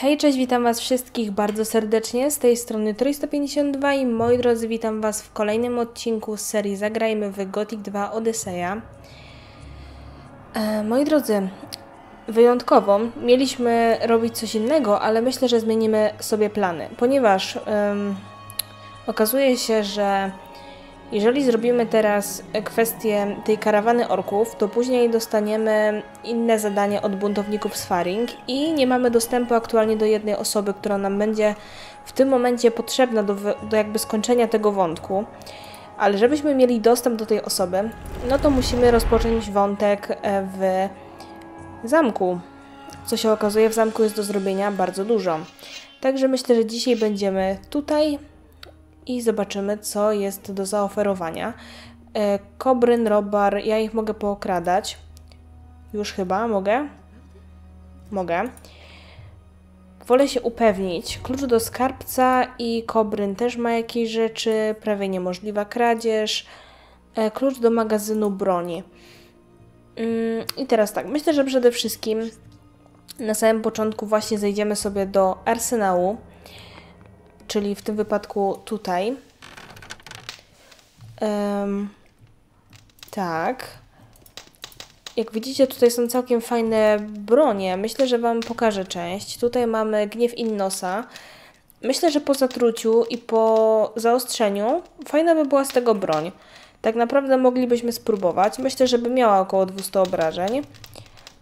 Hej, cześć, witam Was wszystkich bardzo serdecznie. Z tej strony Trój152 i moi drodzy, witam Was w kolejnym odcinku z serii Zagrajmy w Gothic 2 Odyseja. E, moi drodzy, wyjątkowo mieliśmy robić coś innego, ale myślę, że zmienimy sobie plany, ponieważ okazuje się, że jeżeli zrobimy teraz kwestię tej karawany orków, to później dostaniemy inne zadanie od buntowników z Faring i nie mamy dostępu aktualnie do jednej osoby, która nam będzie w tym momencie potrzebna do, do jakby skończenia tego wątku. Ale żebyśmy mieli dostęp do tej osoby, no to musimy rozpocząć wątek e, w zamku. Co się okazuje, w zamku jest do zrobienia bardzo dużo. Także myślę, że dzisiaj będziemy tutaj i zobaczymy, co jest do zaoferowania. E, Kobryn, Robar, ja ich mogę pookradać. Już chyba mogę? Mogę. Wolę się upewnić. Klucz do skarbca i Kobryn też ma jakieś rzeczy. Prawie niemożliwa kradzież. E, klucz do magazynu broni. Mm, I teraz tak, myślę, że przede wszystkim na samym początku właśnie zejdziemy sobie do arsenału czyli w tym wypadku tutaj. Um, tak. Jak widzicie, tutaj są całkiem fajne bronie. Myślę, że Wam pokażę część. Tutaj mamy gniew Innosa. Myślę, że po zatruciu i po zaostrzeniu fajna by była z tego broń. Tak naprawdę moglibyśmy spróbować. Myślę, że by miała około 200 obrażeń.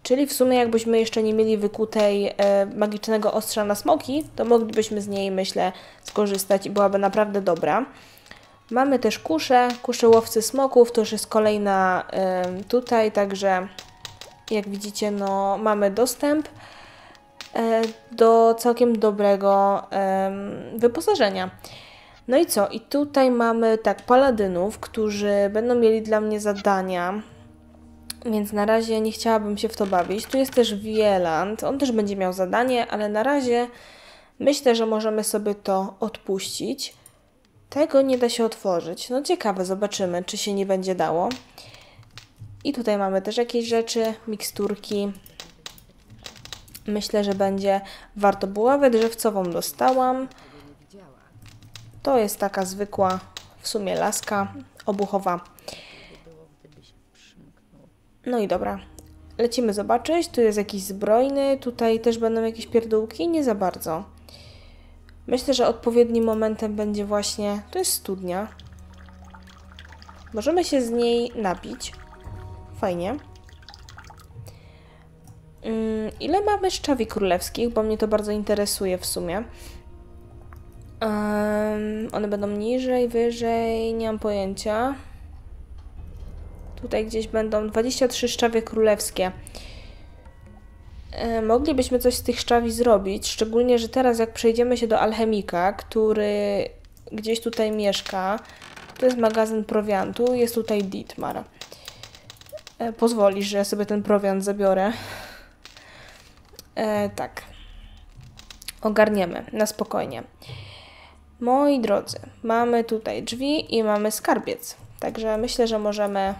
Czyli w sumie jakbyśmy jeszcze nie mieli wykutej e, magicznego ostrza na smoki, to moglibyśmy z niej, myślę, skorzystać i byłaby naprawdę dobra. Mamy też kuszę, kuszę łowcy smoków, to już jest kolejna e, tutaj, także jak widzicie, no mamy dostęp e, do całkiem dobrego e, wyposażenia. No i co? I tutaj mamy tak paladynów, którzy będą mieli dla mnie zadania więc na razie nie chciałabym się w to bawić. Tu jest też Wieland, on też będzie miał zadanie, ale na razie myślę, że możemy sobie to odpuścić. Tego nie da się otworzyć. No ciekawe, zobaczymy, czy się nie będzie dało. I tutaj mamy też jakieś rzeczy, miksturki. Myślę, że będzie warto buławę drzewcową dostałam. To jest taka zwykła, w sumie laska obuchowa. No i dobra. Lecimy zobaczyć. Tu jest jakiś zbrojny. Tutaj też będą jakieś pierdółki. Nie za bardzo. Myślę, że odpowiednim momentem będzie właśnie... To jest studnia. Możemy się z niej napić. Fajnie. Um, ile mamy szczawi królewskich? Bo mnie to bardzo interesuje w sumie. Um, one będą niżej, wyżej, nie mam pojęcia. Tutaj gdzieś będą 23 szczawie królewskie. E, moglibyśmy coś z tych szczawi zrobić, szczególnie, że teraz jak przejdziemy się do alchemika, który gdzieś tutaj mieszka, to jest magazyn prowiantu, jest tutaj Dietmar. E, pozwolisz, że ja sobie ten prowiant zabiorę. E, tak. Ogarniemy na spokojnie. Moi drodzy, mamy tutaj drzwi i mamy skarbiec. Także myślę, że możemy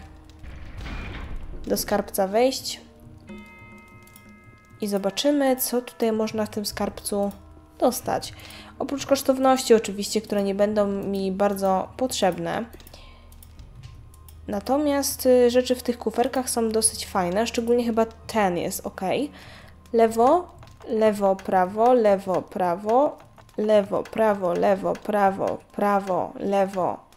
do skarbca wejść i zobaczymy, co tutaj można w tym skarbcu dostać. Oprócz kosztowności oczywiście, które nie będą mi bardzo potrzebne. Natomiast y, rzeczy w tych kuferkach są dosyć fajne, szczególnie chyba ten jest ok. Lewo, lewo, prawo, lewo, prawo, lewo, prawo, lewo, prawo, prawo, lewo,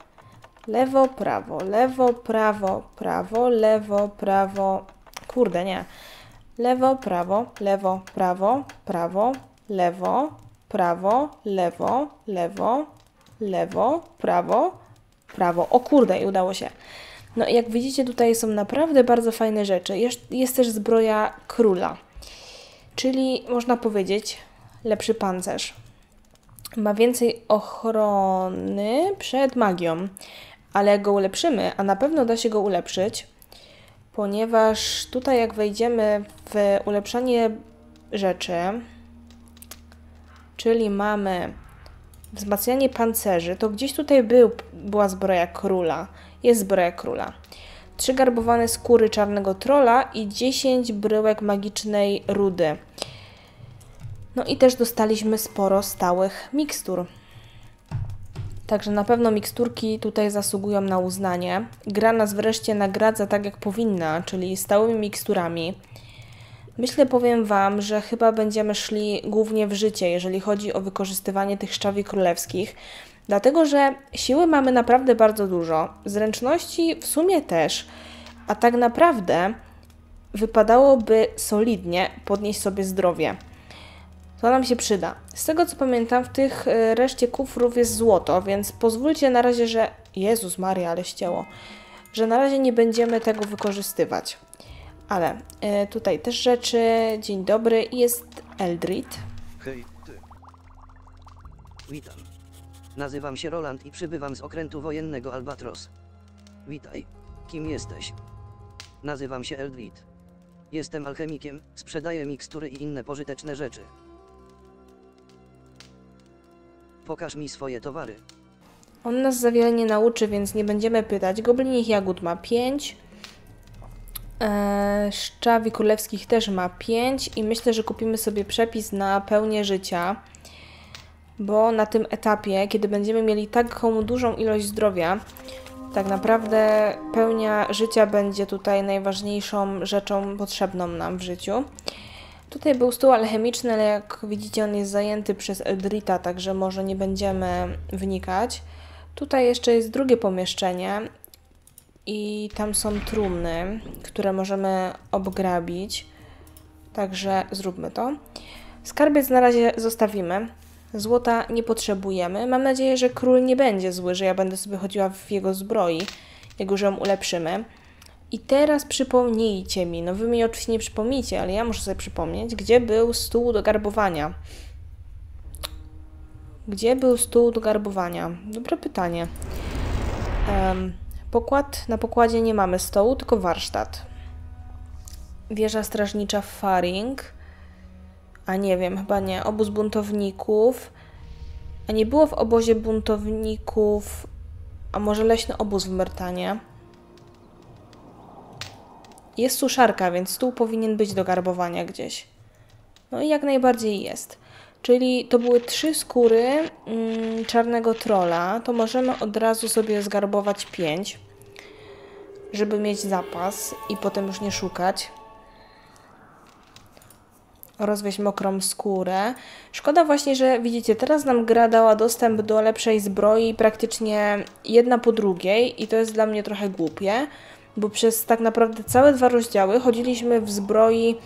Lewo, prawo, lewo, prawo, prawo, lewo, prawo. Kurde, nie. Lewo, prawo, lewo, prawo, prawo, lewo, prawo, lewo, lewo, lewo, prawo, prawo. O kurde, i udało się. No jak widzicie, tutaj są naprawdę bardzo fajne rzeczy. Jest, jest też zbroja króla, czyli można powiedzieć lepszy pancerz. Ma więcej ochrony przed magią ale go ulepszymy, a na pewno da się go ulepszyć, ponieważ tutaj jak wejdziemy w ulepszanie rzeczy, czyli mamy wzmacnianie pancerzy, to gdzieś tutaj był, była zbroja króla. Jest zbroja króla. Trzy garbowane skóry czarnego trola i 10 bryłek magicznej rudy. No i też dostaliśmy sporo stałych mikstur. Także na pewno miksturki tutaj zasługują na uznanie. Gra nas wreszcie nagradza tak jak powinna, czyli stałymi miksturami. Myślę, powiem Wam, że chyba będziemy szli głównie w życie, jeżeli chodzi o wykorzystywanie tych szczawi królewskich, dlatego że siły mamy naprawdę bardzo dużo, zręczności w sumie też, a tak naprawdę wypadałoby solidnie podnieść sobie zdrowie. To nam się przyda. Z tego co pamiętam, w tych e, reszcie kufrów jest złoto, więc pozwólcie na razie, że. Jezus Maria, ale ścięło. Że na razie nie będziemy tego wykorzystywać. Ale e, tutaj też rzeczy. Dzień dobry. Jest Eldrit. Hej, ty. Witam. Nazywam się Roland i przybywam z okrętu wojennego Albatros. Witaj. Kim jesteś? Nazywam się Eldrit. Jestem alchemikiem, sprzedaję mikstury i inne pożyteczne rzeczy. Pokaż mi swoje towary. On nas za wiele nie nauczy, więc nie będziemy pytać. Goblinich jagód ma 5. Eee, szczawi królewskich też ma 5 i myślę, że kupimy sobie przepis na pełnię życia, bo na tym etapie, kiedy będziemy mieli taką dużą ilość zdrowia, tak naprawdę pełnia życia będzie tutaj najważniejszą rzeczą potrzebną nam w życiu. Tutaj był stół alchemiczny, ale jak widzicie on jest zajęty przez Eldrita, także może nie będziemy wnikać. Tutaj jeszcze jest drugie pomieszczenie i tam są trumny, które możemy obgrabić. Także zróbmy to. Skarbiec na razie zostawimy. Złota nie potrzebujemy. Mam nadzieję, że król nie będzie zły, że ja będę sobie chodziła w jego zbroi, jak już ją ulepszymy. I teraz przypomnijcie mi, no wy mi oczywiście nie przypomnijcie, ale ja muszę sobie przypomnieć, gdzie był stół do garbowania. Gdzie był stół do garbowania? Dobre pytanie. Um, pokład, na pokładzie nie mamy stołu, tylko warsztat. Wieża strażnicza Faring. A nie wiem, chyba nie. Obóz buntowników. A nie było w obozie buntowników. A może leśny obóz w Mertanie? Jest suszarka, więc stół powinien być do garbowania gdzieś. No i jak najbardziej jest. Czyli to były trzy skóry mm, czarnego trola. To możemy od razu sobie zgarbować pięć, żeby mieć zapas i potem już nie szukać. Rozwieźć mokrą skórę. Szkoda właśnie, że widzicie, teraz nam gra dała dostęp do lepszej zbroi praktycznie jedna po drugiej i to jest dla mnie trochę głupie bo przez tak naprawdę całe dwa rozdziały chodziliśmy w zbroi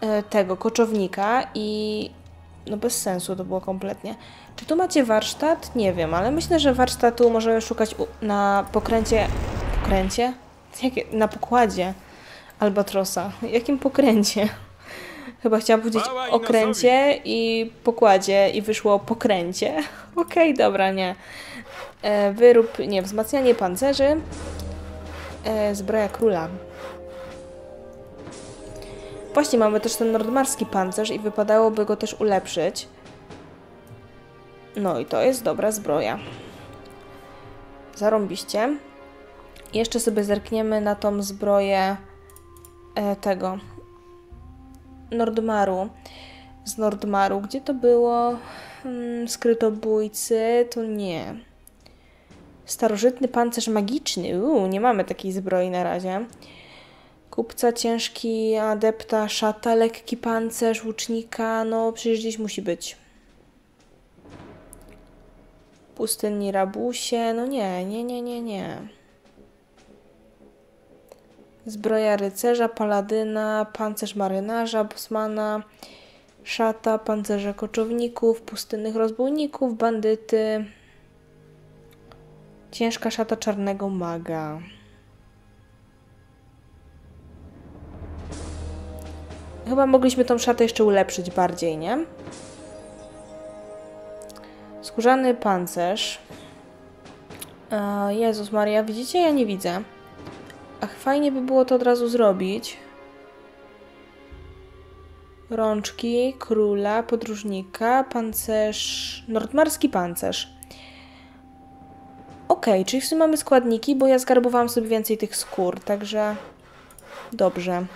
e, tego koczownika i no bez sensu to było kompletnie. Czy tu macie warsztat? Nie wiem, ale myślę, że warsztatu możemy szukać na pokręcie... Pokręcie? Jakie? Na pokładzie Albatrosa. Jakim pokręcie? Chyba chciałam powiedzieć okręcie i pokładzie i wyszło pokręcie. Okej, okay, dobra, nie. E, wyrób, nie, wzmacnianie pancerzy e, zbroja króla. Właśnie mamy też ten nordmarski pancerz i wypadałoby go też ulepszyć. No i to jest dobra zbroja. Zarąbiście. Jeszcze sobie zerkniemy na tą zbroję e, tego Nordmaru. Z Nordmaru. Gdzie to było? Hmm, skrytobójcy? To nie. Starożytny pancerz magiczny. Uuu, nie mamy takiej zbroi na razie. Kupca, ciężki adepta, szata, lekki pancerz, łucznika. No, przecież gdzieś musi być. Pustynni rabusie. No nie, nie, nie, nie, nie. Zbroja rycerza, paladyna, pancerz marynarza, bosmana, szata, pancerze koczowników, pustynnych rozbójników, bandyty, Ciężka szata czarnego maga. Chyba mogliśmy tą szatę jeszcze ulepszyć bardziej, nie? Skórzany pancerz. E, Jezus Maria, widzicie? Ja nie widzę. Ach, fajnie by było to od razu zrobić. Rączki, króla, podróżnika, pancerz... Nordmarski pancerz. Ok, czyli w sumie mamy składniki, bo ja zgarbowałam sobie więcej tych skór, także dobrze.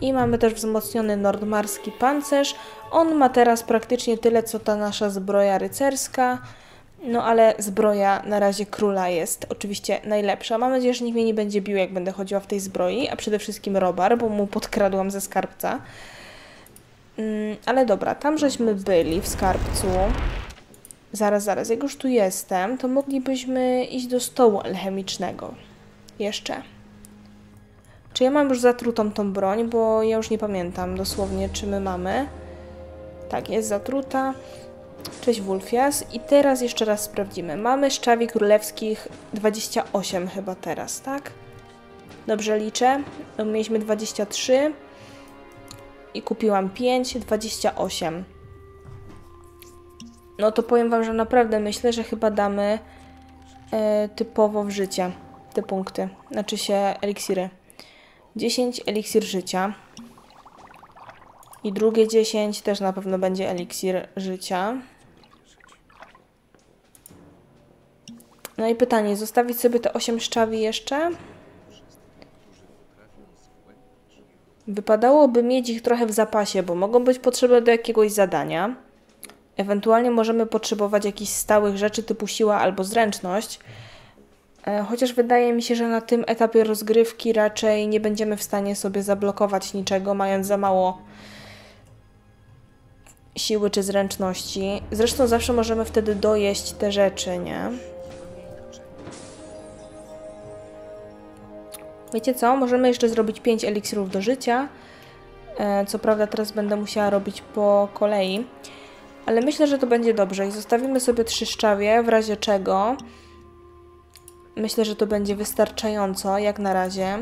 I mamy też wzmocniony nordmarski pancerz. On ma teraz praktycznie tyle, co ta nasza zbroja rycerska. No ale zbroja na razie króla jest oczywiście najlepsza. Mam nadzieję, że nikt mnie nie będzie bił, jak będę chodziła w tej zbroi, a przede wszystkim Robar, bo mu podkradłam ze skarbca. Mm, ale dobra, tam żeśmy byli w skarbcu. Zaraz, zaraz, jak już tu jestem, to moglibyśmy iść do stołu alchemicznego. Jeszcze. Czy ja mam już zatrutą tą broń, bo ja już nie pamiętam dosłownie, czy my mamy. Tak, jest zatruta. Cześć Wulfias. I teraz jeszcze raz sprawdzimy. Mamy szczawi królewskich 28 chyba teraz, tak? Dobrze liczę. Mieliśmy 23 i kupiłam 5, 28. No to powiem Wam, że naprawdę myślę, że chyba damy e, typowo w życie te punkty. Znaczy się eliksiry. 10 eliksir życia. I drugie 10 też na pewno będzie eliksir życia. No i pytanie, zostawić sobie te 8 szczawi jeszcze? Wypadałoby mieć ich trochę w zapasie, bo mogą być potrzebne do jakiegoś zadania. Ewentualnie możemy potrzebować jakichś stałych rzeczy typu siła albo zręczność. E, Chociaż wydaje mi się, że na tym etapie rozgrywki raczej nie będziemy w stanie sobie zablokować niczego, mając za mało siły czy zręczności. Zresztą zawsze możemy wtedy dojeść te rzeczy, nie? Wiecie co? Możemy jeszcze zrobić 5 eliksirów do życia. E, Co prawda teraz będę musiała robić po kolei. Ale myślę, że to będzie dobrze i zostawimy sobie trzy szczawie, w razie czego. Myślę, że to będzie wystarczająco, jak na razie.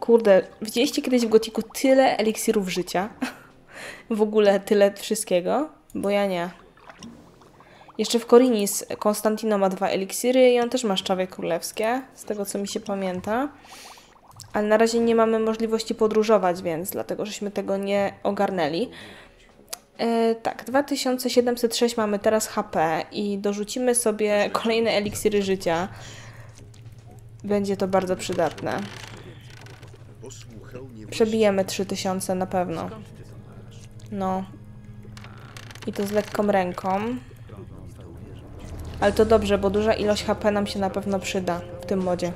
Kurde, widzieliście kiedyś w Gotiku tyle eliksirów życia? w ogóle tyle wszystkiego? Bo ja nie. Jeszcze w Korinis Konstantino ma dwa eliksiry i on też ma szczawie królewskie, z tego co mi się pamięta. Ale na razie nie mamy możliwości podróżować, więc dlatego żeśmy tego nie ogarnęli. E, tak, 2706 mamy teraz HP i dorzucimy sobie kolejne eliksiry życia. Będzie to bardzo przydatne. Przebijemy 3000 na pewno. No. I to z lekką ręką. Ale to dobrze, bo duża ilość HP nam się na pewno przyda w tym modzie.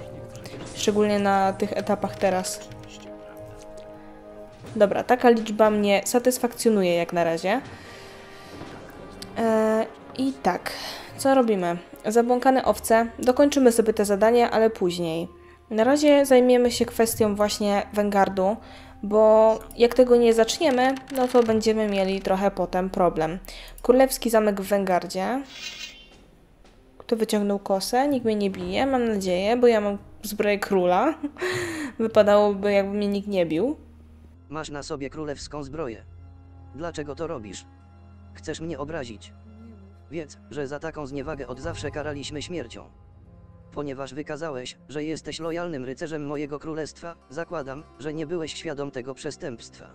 Szczególnie na tych etapach teraz. Dobra, taka liczba mnie satysfakcjonuje jak na razie. Eee, I tak, co robimy? Zabłąkane owce. Dokończymy sobie te zadania, ale później. Na razie zajmiemy się kwestią właśnie Vanguardu, bo jak tego nie zaczniemy, no to będziemy mieli trochę potem problem. Królewski zamek w Vanguardzie. Kto wyciągnął kosę? Nikt mnie nie bije, mam nadzieję, bo ja mam zbroję króla. Wypadałoby, jakby mnie nikt nie bił. Masz na sobie królewską zbroję. Dlaczego to robisz? Chcesz mnie obrazić? Wiedz, że za taką zniewagę od zawsze karaliśmy śmiercią. Ponieważ wykazałeś, że jesteś lojalnym rycerzem mojego królestwa, zakładam, że nie byłeś świadom tego przestępstwa.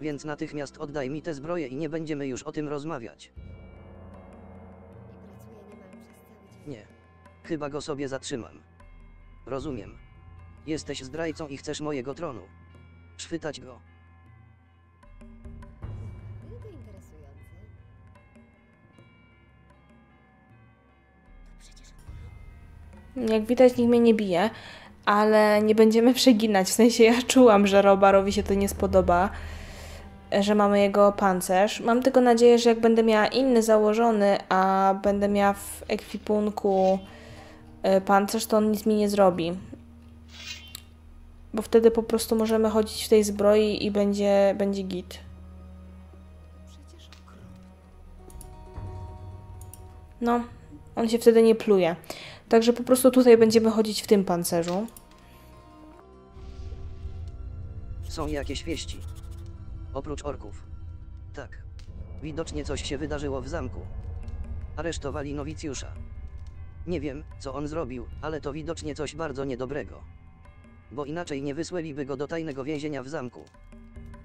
Więc natychmiast oddaj mi tę zbroję i nie będziemy już o tym rozmawiać. Nie. Chyba go sobie zatrzymam. Rozumiem. Jesteś zdrajcą i chcesz mojego tronu. Szwytać go. To interesujący. Jak widać, nikt mnie nie bije, ale nie będziemy przeginać. W sensie ja czułam, że Robarowi się to nie spodoba, że mamy jego pancerz. Mam tylko nadzieję, że jak będę miała inny założony, a będę miała w ekwipunku y, pancerz, to on nic mi nie zrobi. Bo wtedy po prostu możemy chodzić w tej zbroi i będzie, będzie git. No, on się wtedy nie pluje. Także po prostu tutaj będziemy chodzić w tym pancerzu. Są jakieś wieści. Oprócz orków. Tak. Widocznie coś się wydarzyło w zamku. Aresztowali nowicjusza. Nie wiem, co on zrobił, ale to widocznie coś bardzo niedobrego. Bo inaczej nie wysłaliby go do tajnego więzienia w zamku.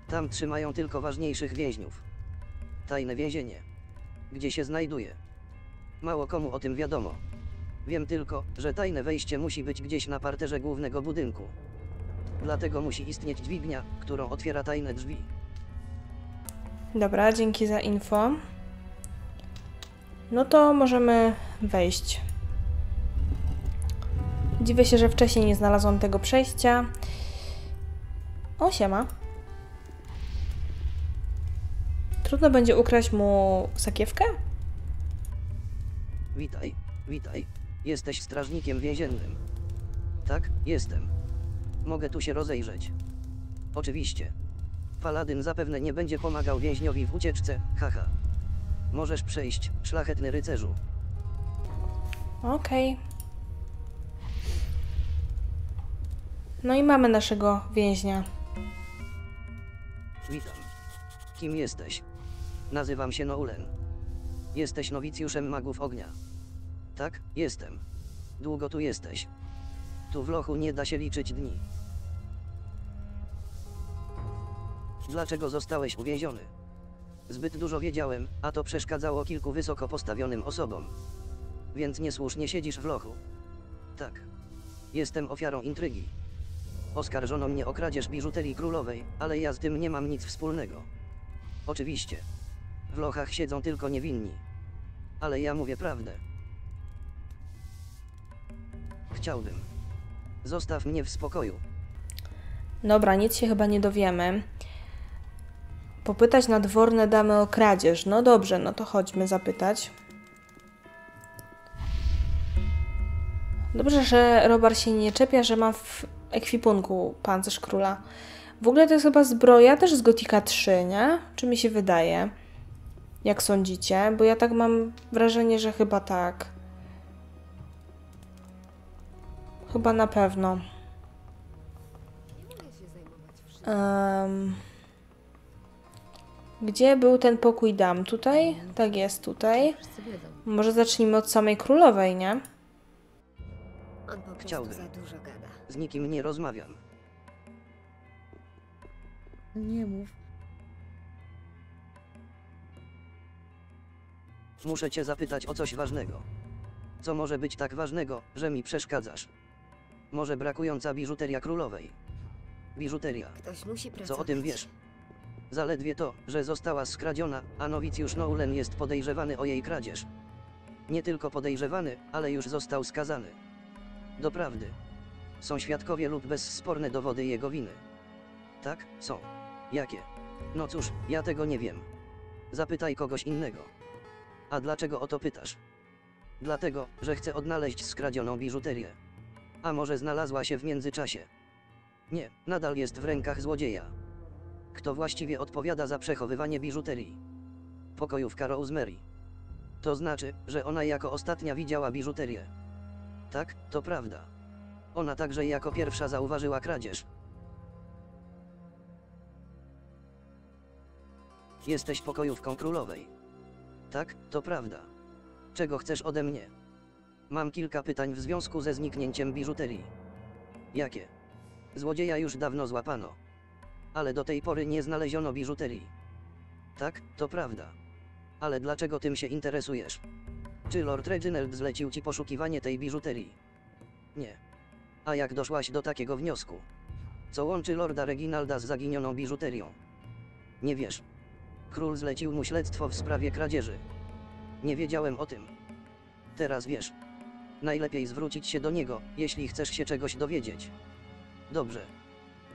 Tam trzymają tylko ważniejszych więźniów. Tajne więzienie. Gdzie się znajduje? Mało komu o tym wiadomo. Wiem tylko, że tajne wejście musi być gdzieś na parterze głównego budynku. Dlatego musi istnieć dźwignia, którą otwiera tajne drzwi. Dobra, dzięki za info. No to możemy wejść. Dziwię się, że wcześniej nie znalazłam tego przejścia. O, siema. Trudno będzie ukraść mu sakiewkę? Witaj, witaj. Jesteś strażnikiem więziennym. Tak, jestem. Mogę tu się rozejrzeć. Oczywiście. Paladyn zapewne nie będzie pomagał więźniowi w ucieczce, haha. Możesz przejść, szlachetny rycerzu. Okej. No i mamy naszego więźnia. Witam. Kim jesteś? Nazywam się Noulen. Jesteś nowicjuszem magów ognia. Tak, jestem. Długo tu jesteś. Tu w lochu nie da się liczyć dni. Dlaczego zostałeś uwięziony? Zbyt dużo wiedziałem, a to przeszkadzało kilku wysoko postawionym osobom. Więc niesłusznie siedzisz w lochu. Tak. Jestem ofiarą intrygi. Oskarżono mnie o kradzież biżuterii królowej, ale ja z tym nie mam nic wspólnego. Oczywiście. W lochach siedzą tylko niewinni. Ale ja mówię prawdę. Chciałbym. Zostaw mnie w spokoju. Dobra, nic się chyba nie dowiemy. Popytać nadworne damy o kradzież. No dobrze, no to chodźmy zapytać. Dobrze, że Robar się nie czepia, że ma w ekwipunku pancerz króla. W ogóle to jest chyba zbroja też z Gotika 3, nie? Czy mi się wydaje? Jak sądzicie? Bo ja tak mam wrażenie, że chyba tak. Chyba na pewno. Nie gdzie był ten pokój dam? Tutaj? Tak jest, tutaj. Może zacznijmy od samej królowej, nie? On po Chciałbym. za dużo gada. Z nikim nie rozmawiam. Nie mów. Muszę cię zapytać o coś ważnego. Co może być tak ważnego, że mi przeszkadzasz? Może brakująca biżuteria królowej? Biżuteria. Ktoś musi pracować. Co o tym wiesz? Zaledwie to, że została skradziona, a nowicjusz Noulen jest podejrzewany o jej kradzież. Nie tylko podejrzewany, ale już został skazany. Doprawdy. Są świadkowie lub bezsporne dowody jego winy. Tak, są. Jakie? No cóż, ja tego nie wiem. Zapytaj kogoś innego. A dlaczego o to pytasz? Dlatego, że chcę odnaleźć skradzioną biżuterię. A może znalazła się w międzyczasie? Nie, nadal jest w rękach złodzieja. Kto właściwie odpowiada za przechowywanie biżuterii? Pokojówka Rosemary. To znaczy, że ona jako ostatnia widziała biżuterię. Tak, to prawda. Ona także jako pierwsza zauważyła kradzież. Jesteś pokojówką królowej. Tak, to prawda. Czego chcesz ode mnie? Mam kilka pytań w związku ze zniknięciem biżuterii. Jakie? Złodzieja już dawno złapano. Ale do tej pory nie znaleziono biżuterii. Tak, to prawda. Ale dlaczego tym się interesujesz? Czy Lord Reginald zlecił ci poszukiwanie tej biżuterii? Nie. A jak doszłaś do takiego wniosku? Co łączy Lorda Reginalda z zaginioną biżuterią? Nie wiesz. Król zlecił mu śledztwo w sprawie kradzieży. Nie wiedziałem o tym. Teraz wiesz. Najlepiej zwrócić się do niego, jeśli chcesz się czegoś dowiedzieć. Dobrze.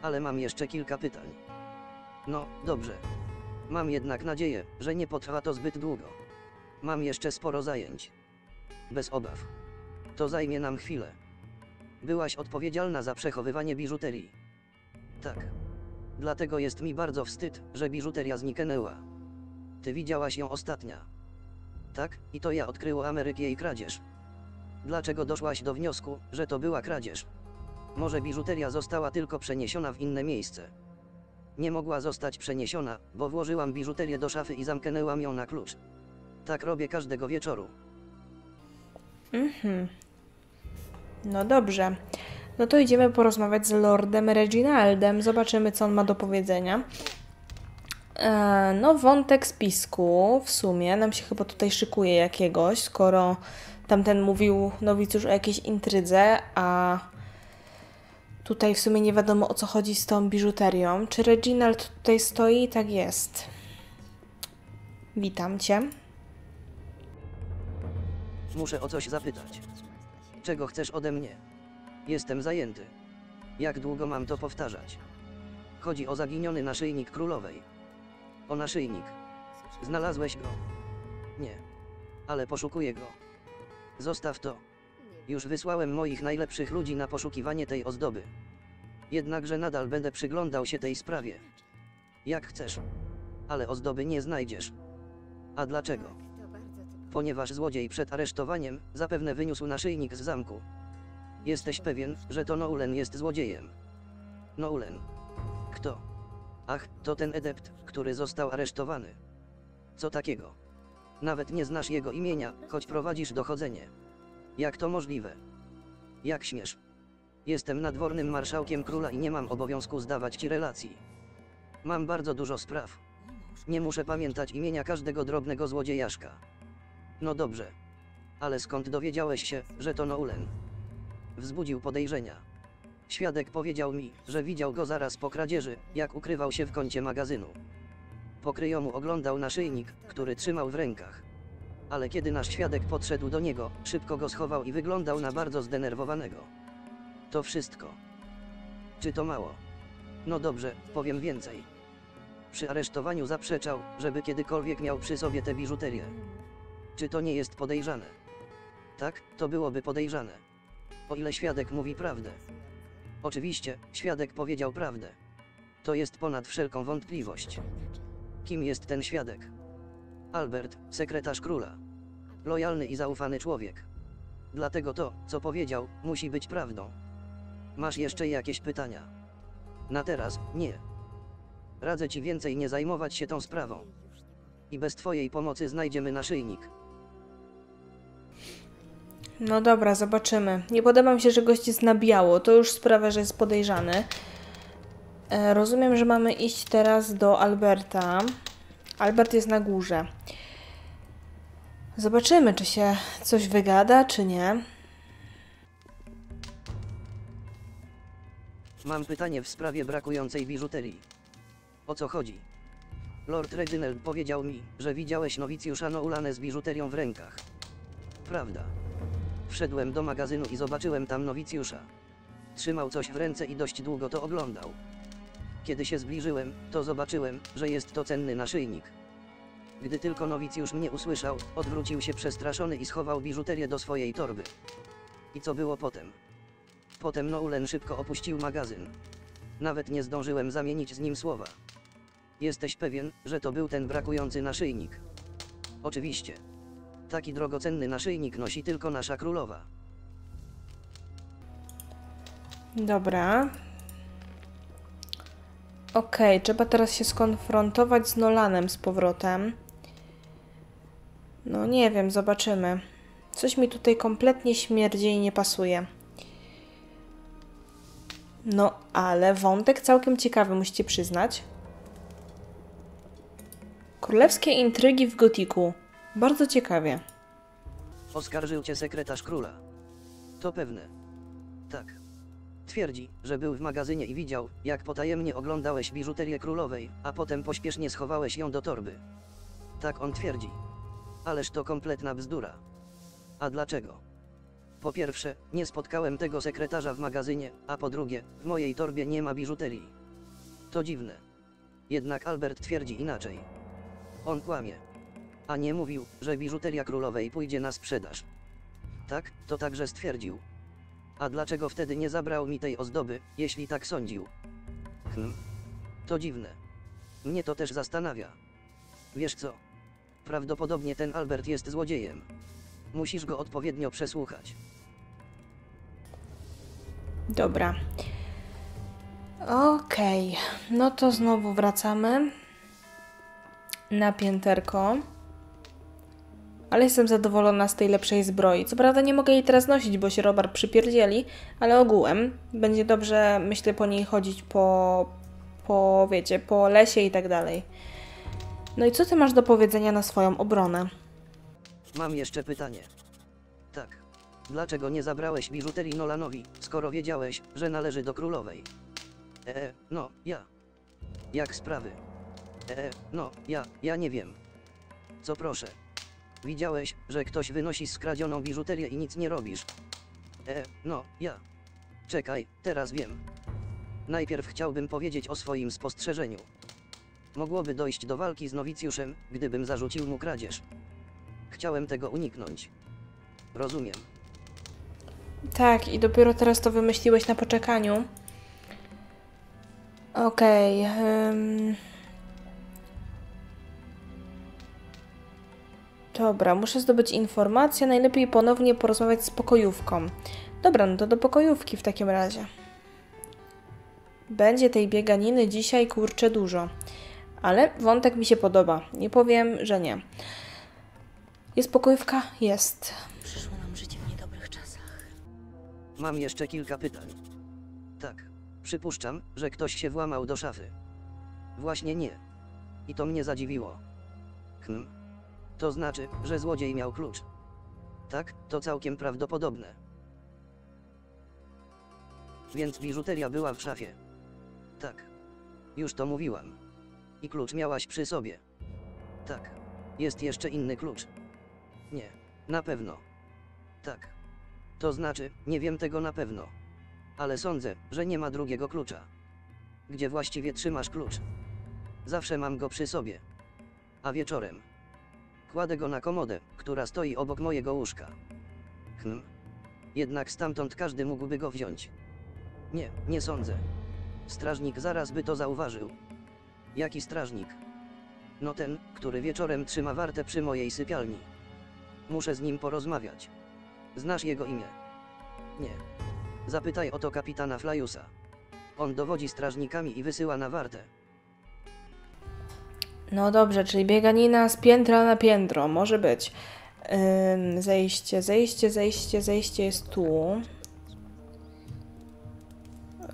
Ale mam jeszcze kilka pytań. No, dobrze. Mam jednak nadzieję, że nie potrwa to zbyt długo. Mam jeszcze sporo zajęć. Bez obaw. To zajmie nam chwilę. Byłaś odpowiedzialna za przechowywanie biżuterii. Tak. Dlatego jest mi bardzo wstyd, że biżuteria zniknęła. Ty widziałaś ją ostatnia. Tak, i to ja odkryło Ameryk jej kradzież. Dlaczego doszłaś do wniosku, że to była kradzież? Może biżuteria została tylko przeniesiona w inne miejsce. Nie mogła zostać przeniesiona, bo włożyłam biżuterię do szafy i zamknęłam ją na klucz. Tak robię każdego wieczoru. Mhm. No dobrze. No to idziemy porozmawiać z Lordem Reginaldem. Zobaczymy, co on ma do powiedzenia. E, no, wątek spisku w sumie nam się chyba tutaj szykuje jakiegoś, skoro tamten mówił nowicjusz o jakiejś intrydze, a Tutaj w sumie nie wiadomo o co chodzi z tą biżuterią. Czy Reginald tutaj stoi? Tak jest. Witam cię. Muszę o coś zapytać. Czego chcesz ode mnie? Jestem zajęty. Jak długo mam to powtarzać? Chodzi o zaginiony naszyjnik królowej. O naszyjnik. Znalazłeś go? Nie. Ale poszukuję go. Zostaw to. Już wysłałem moich najlepszych ludzi na poszukiwanie tej ozdoby. Jednakże nadal będę przyglądał się tej sprawie. Jak chcesz. Ale ozdoby nie znajdziesz. A dlaczego? Ponieważ złodziej przed aresztowaniem zapewne wyniósł naszyjnik z zamku. Jesteś pewien, że to Noulen jest złodziejem? Noulen. Kto? Ach, to ten adept, który został aresztowany. Co takiego? Nawet nie znasz jego imienia, choć prowadzisz dochodzenie. Jak to możliwe? Jak śmiesz? Jestem nadwornym marszałkiem króla i nie mam obowiązku zdawać ci relacji. Mam bardzo dużo spraw. Nie muszę pamiętać imienia każdego drobnego złodziejaszka. No dobrze. Ale skąd dowiedziałeś się, że to Noulen? Wzbudził podejrzenia. Świadek powiedział mi, że widział go zaraz po kradzieży, jak ukrywał się w kącie magazynu. Pokryjomu oglądał naszyjnik, który trzymał w rękach. Ale kiedy nasz świadek podszedł do niego, szybko go schował i wyglądał na bardzo zdenerwowanego. To wszystko. Czy to mało? No dobrze, powiem więcej. Przy aresztowaniu zaprzeczał, żeby kiedykolwiek miał przy sobie tę biżuterię. Czy to nie jest podejrzane? Tak, to byłoby podejrzane. O ile świadek mówi prawdę. Oczywiście, świadek powiedział prawdę. To jest ponad wszelką wątpliwość. Kim jest ten świadek? Albert, sekretarz króla. Lojalny i zaufany człowiek. Dlatego to, co powiedział, musi być prawdą. Masz jeszcze jakieś pytania? Na teraz, nie. Radzę ci więcej nie zajmować się tą sprawą. I bez twojej pomocy znajdziemy naszyjnik. No dobra, zobaczymy. Nie podoba mi się, że gość jest na biało. To już sprawia, że jest podejrzany. E, rozumiem, że mamy iść teraz do Alberta. Albert jest na górze. Zobaczymy, czy się coś wygada, czy nie. Mam pytanie w sprawie brakującej biżuterii. O co chodzi? Lord Reginald powiedział mi, że widziałeś nowicjusza Noulane z biżuterią w rękach. Prawda. Wszedłem do magazynu i zobaczyłem tam nowicjusza. Trzymał coś w ręce i dość długo to oglądał. Kiedy się zbliżyłem, to zobaczyłem, że jest to cenny naszyjnik. Gdy tylko nowicjusz mnie usłyszał, odwrócił się przestraszony i schował biżuterię do swojej torby. I co było potem? Potem Noulen szybko opuścił magazyn. Nawet nie zdążyłem zamienić z nim słowa. Jesteś pewien, że to był ten brakujący naszyjnik? Oczywiście. Taki drogocenny naszyjnik nosi tylko nasza królowa. Dobra. Okej, trzeba teraz się skonfrontować z Nolanem z powrotem. No nie wiem, zobaczymy. Coś mi tutaj kompletnie śmierdzi i nie pasuje. No, ale wątek całkiem ciekawy, musicie przyznać. Królewskie intrygi w gotiku. Bardzo ciekawie. Oskarżył cię sekretarz króla. To pewne. Tak. Twierdzi, że był w magazynie i widział, jak potajemnie oglądałeś biżuterię królowej, a potem pośpiesznie schowałeś ją do torby. Tak on twierdzi. Ależ to kompletna bzdura. A dlaczego? Po pierwsze, nie spotkałem tego sekretarza w magazynie, a po drugie, w mojej torbie nie ma biżuterii. To dziwne. Jednak Albert twierdzi inaczej. On kłamie. A nie mówił, że biżuteria królowej pójdzie na sprzedaż. Tak, to także stwierdził. A dlaczego wtedy nie zabrał mi tej ozdoby, jeśli tak sądził? Hm. To dziwne. Mnie to też zastanawia. Wiesz co? Prawdopodobnie ten Albert jest złodziejem. Musisz go odpowiednio przesłuchać. Dobra. Okej, no to znowu wracamy na pięterko. Ale jestem zadowolona z tej lepszej zbroi. Co prawda nie mogę jej teraz nosić, bo się robar przypierdzieli, ale ogółem będzie dobrze, myślę, po niej chodzić po, po wiecie, po lesie i tak dalej. No i co ty masz do powiedzenia na swoją obronę? Mam jeszcze pytanie. Tak. Dlaczego nie zabrałeś biżuterii Nolanowi, skoro wiedziałeś, że należy do królowej? Eee, no, ja. Jak sprawy? Eee, no, ja, ja nie wiem. Co proszę? Widziałeś, że ktoś wynosi skradzioną biżuterię i nic nie robisz. Eee, no, ja. Czekaj, teraz wiem. Najpierw chciałbym powiedzieć o swoim spostrzeżeniu. Mogłoby dojść do walki z nowicjuszem, gdybym zarzucił mu kradzież. Chciałem tego uniknąć. Rozumiem. Tak, i dopiero teraz to wymyśliłeś na poczekaniu. Okej. ym. Dobra, muszę zdobyć informację. Najlepiej ponownie porozmawiać z pokojówką. Dobra, no to do pokojówki w takim razie. Będzie tej bieganiny dzisiaj kurczę dużo. Ale wątek mi się podoba. Nie powiem, że nie. Jest pokojówka? Jest. Przyszło nam życie w niedobrych czasach. Mam jeszcze kilka pytań. Tak, przypuszczam, że ktoś się włamał do szafy. Właśnie nie. I to mnie zadziwiło. Hm. To znaczy, że złodziej miał klucz. Tak, to całkiem prawdopodobne. Więc biżuteria była w szafie. Tak. Już to mówiłam. I klucz miałaś przy sobie. Tak. Jest jeszcze inny klucz. Nie, na pewno. Tak. To znaczy, nie wiem tego na pewno. Ale sądzę, że nie ma drugiego klucza. Gdzie właściwie trzymasz klucz? Zawsze mam go przy sobie. A wieczorem kładę go na komodę, która stoi obok mojego łóżka. Hm. Jednak stamtąd każdy mógłby go wziąć. Nie, nie sądzę. Strażnik zaraz by to zauważył. Jaki strażnik? No ten, który wieczorem trzyma wartę przy mojej sypialni. Muszę z nim porozmawiać. Znasz jego imię? Nie. Zapytaj o to kapitana Flyusa. On dowodzi strażnikami i wysyła na wartę. No dobrze, czyli bieganina z piętra na piętro, może być. Ym, zejście, zejście, zejście, zejście jest tu.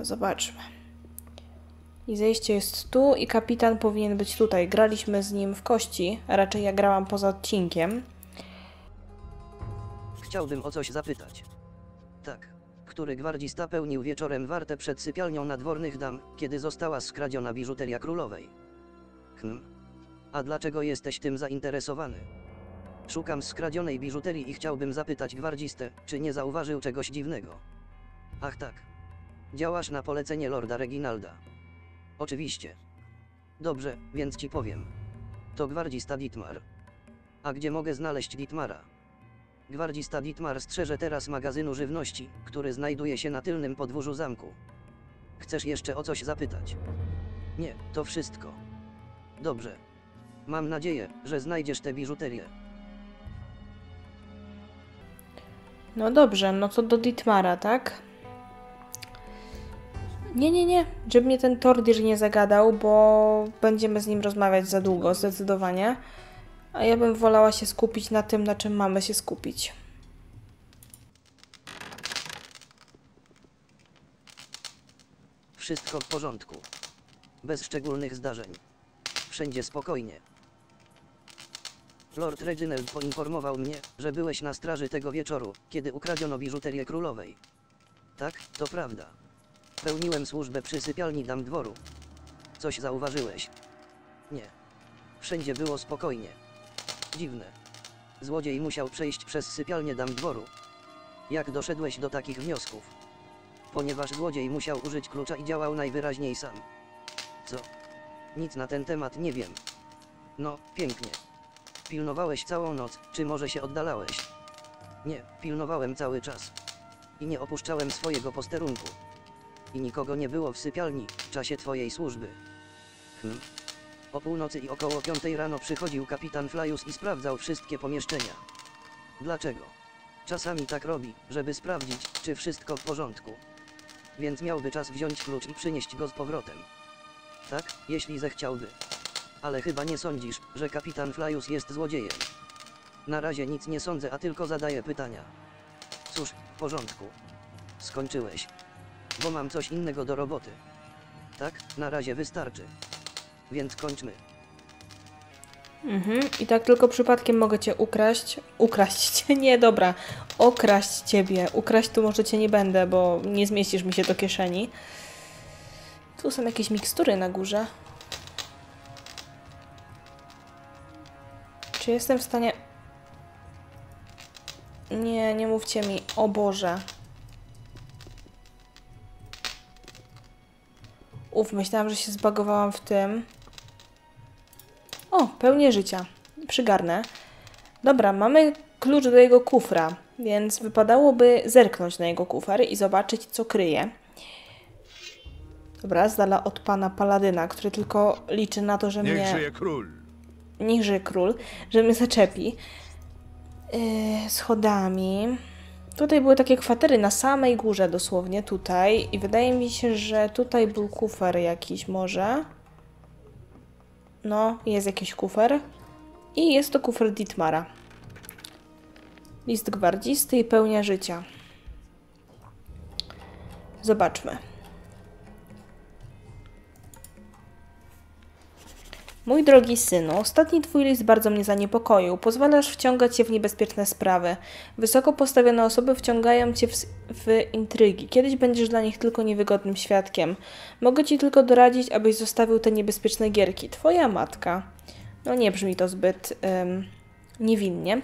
Zobaczmy. I zejście jest tu i kapitan powinien być tutaj. Graliśmy z nim w kości, raczej ja grałam poza odcinkiem. Chciałbym o coś zapytać. Tak. Który gwardzista pełnił wieczorem wartę przed sypialnią nadwornych dam, kiedy została skradziona biżuteria królowej? Hm. A dlaczego jesteś tym zainteresowany? Szukam skradzionej biżuterii i chciałbym zapytać gwardzistę, czy nie zauważył czegoś dziwnego. Ach tak. Działasz na polecenie lorda Reginalda. Oczywiście. Dobrze, więc ci powiem. To gwardzista Dietmar. A gdzie mogę znaleźć Dietmara? Gwardzista Dietmar strzeże teraz magazynu żywności, który znajduje się na tylnym podwórzu zamku. Chcesz jeszcze o coś zapytać? Nie, to wszystko. Dobrze. Mam nadzieję, że znajdziesz tę biżuterię. No dobrze, no to do Ditmara, tak? Nie, nie, nie, żeby mnie ten Tordir nie zagadał, bo będziemy z nim rozmawiać za długo, zdecydowanie. A ja bym wolała się skupić na tym, na czym mamy się skupić. Wszystko w porządku. Bez szczególnych zdarzeń. Wszędzie spokojnie. Lord Reginald poinformował mnie, że byłeś na straży tego wieczoru, kiedy ukradziono biżuterię królowej. Tak, to prawda. Pełniłem służbę przy sypialni dam dworu. Coś zauważyłeś? Nie. Wszędzie było spokojnie. Dziwne. Złodziej musiał przejść przez sypialnię dam dworu. Jak doszedłeś do takich wniosków? Ponieważ złodziej musiał użyć klucza i działał najwyraźniej sam. Co? Nic na ten temat nie wiem. No, pięknie. Pilnowałeś całą noc, czy może się oddalałeś? Nie, pilnowałem cały czas. I nie opuszczałem swojego posterunku. I nikogo nie było w sypialni, w czasie twojej służby. Hm. O północy i około piątej rano przychodził kapitan Flyus i sprawdzał wszystkie pomieszczenia. Dlaczego? Czasami tak robi, żeby sprawdzić, czy wszystko w porządku. Więc miałby czas wziąć klucz i przynieść go z powrotem. Tak, jeśli zechciałby. Ale chyba nie sądzisz, że kapitan Flyus jest złodziejem. Na razie nic nie sądzę, a tylko zadaję pytania. Cóż, w porządku. Skończyłeś. Bo mam coś innego do roboty. Tak, na razie wystarczy. Więc kończmy. Mhm. I tak tylko przypadkiem mogę cię ukraść. Ukraść cię? Nie, dobra. Okraść ciebie. Ukraść tu może cię nie będę, bo nie zmieścisz mi się do kieszeni. Tu są jakieś mikstury na górze. Czy jestem w stanie... Nie, nie mówcie mi. O Boże. Uf, myślałam, że się zbagowałam w tym. O, pełnię życia. Przygarnę. Dobra, mamy klucz do jego kufra, więc wypadałoby zerknąć na jego kufer i zobaczyć, co kryje. Dobra, z dala od pana Paladyna, który tylko liczy na to, że Niech mnie... żyje król. Żyje król, że mnie zaczepi. Yy, schodami. Tutaj były takie kwatery na samej górze dosłownie, tutaj. I wydaje mi się, że tutaj był kufer jakiś może. No, jest jakiś kufer. I jest to kufer Ditmara. List gwardzisty i pełnia życia. Zobaczmy. Mój drogi synu, ostatni twój list bardzo mnie zaniepokoił. Pozwalasz wciągać się w niebezpieczne sprawy. Wysoko postawione osoby wciągają cię w, w intrygi. Kiedyś będziesz dla nich tylko niewygodnym świadkiem. Mogę ci tylko doradzić, abyś zostawił te niebezpieczne gierki. Twoja matka. No nie brzmi to zbyt em, niewinnie.